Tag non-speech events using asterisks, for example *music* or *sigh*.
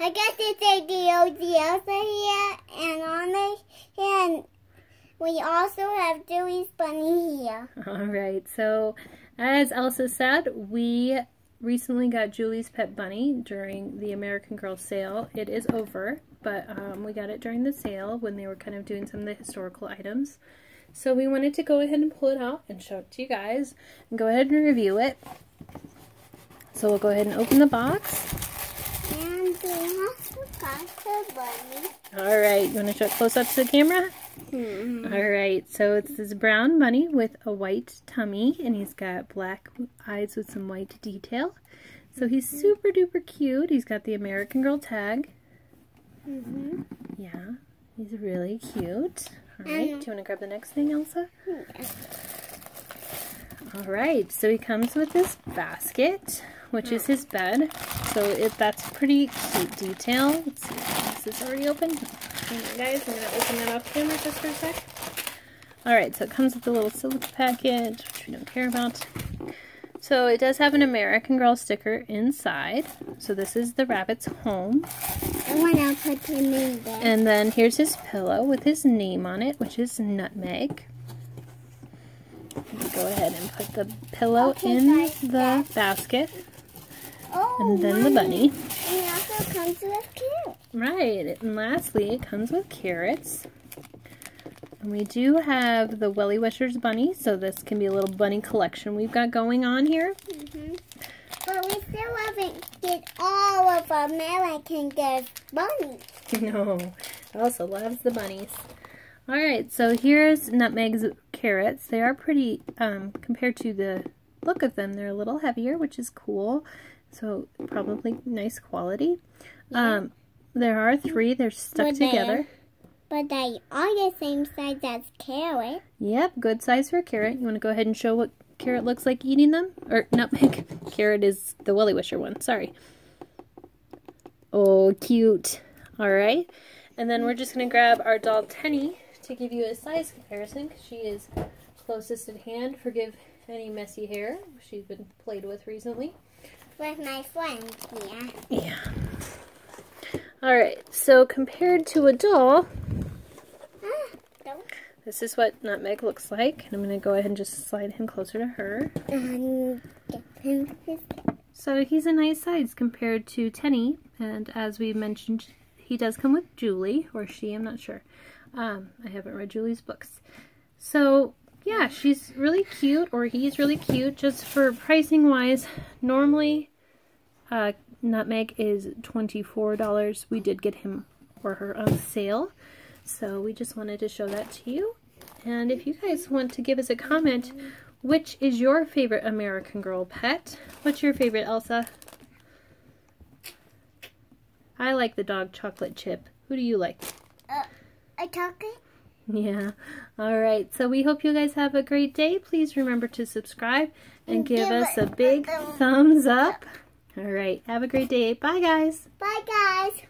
I guess it's a DOG Elsa here, and on the and we also have Julie's bunny here. *laughs* All right, so as Elsa said, we recently got Julie's Pet Bunny during the American Girl sale. It is over, but um, we got it during the sale when they were kind of doing some of the historical items. So we wanted to go ahead and pull it out and show it to you guys and go ahead and review it. So we'll go ahead and open the box. All right, you want to show it close up to the camera? Hmm. All right, so it's this brown bunny with a white tummy, and he's got black eyes with some white detail. So he's super duper cute. He's got the American Girl tag. Mm -hmm. Yeah, he's really cute. All right, do you want to grab the next thing, Elsa? Yes. All right, so he comes with this basket, which is his bed. So it, that's pretty cute detail. Let's see, is this is already open? guys, I'm going to open that off camera just for a sec. All right, so it comes with a little silica package, which we don't care about. So it does have an American Girl sticker inside. So this is the rabbit's home. I want to put him in there. And then here's his pillow with his name on it, which is Nutmeg. Go ahead and put the pillow Okay, in guys, the basket. Oh, And then the bunny. And it also comes with carrot. Right, and lastly, it comes with carrots. And we do have the WellieWishers bunny, so this can be a little bunny collection we've got going on here. Mm -hmm. But we still haven't get all of our American Girls bunnies. *laughs* no, also loves the bunnies. All right, so here's Nutmeg's carrots. They are pretty, um, compared to the look of them, they're a little heavier, which is cool. So probably nice quality. Yeah. Um, there are three. They're stuck But together. But they are the same size as carrot. Yep, good size for a carrot. You want to go ahead and show what carrot looks like eating them? Or nutmeg. *laughs* carrot is the WellieWisher one. Sorry. Oh, cute. All right. And then we're just going to grab our doll Tenney to give you a size comparison because she is closest at hand. Forgive any messy hair she's been played with recently. With my friend here. Yeah. All right. So compared to a doll, Ah, this is what Nutmeg looks like. And I'm going to go ahead and just slide him closer to her. Um, get him his So he's a nice size compared to Tenney, and as we mentioned, he does come with Julie, or she, I'm not sure. Um, I haven't read Julie's books. So, yeah, she's really cute, or he's really cute, just for pricing wise. Normally, uh, Nutmeg is $24. We did get him or her on sale, so we just wanted to show that to you. And if you guys want to give us a comment, which is your favorite American Girl pet? What's your favorite, Elsa? I like the dog chocolate chip. Who do you like? A chocolate. Yeah. All right. So we hope you guys have a great day. Please remember to subscribe and give Give us a big a thumbs up. All right. Have a great day. Bye, guys. Bye, guys.